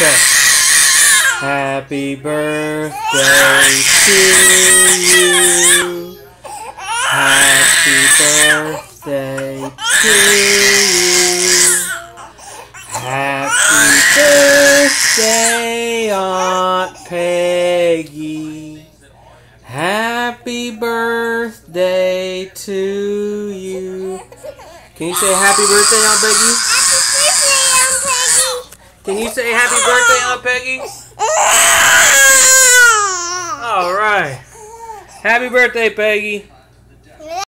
Okay. Happy birthday to you. Happy birthday to you. Happy birthday, Aunt Peggy. Happy birthday to you. Can you say happy birthday, Aunt Peggy? Can you say happy birthday, Aunt Peggy? All right. Happy birthday, Peggy.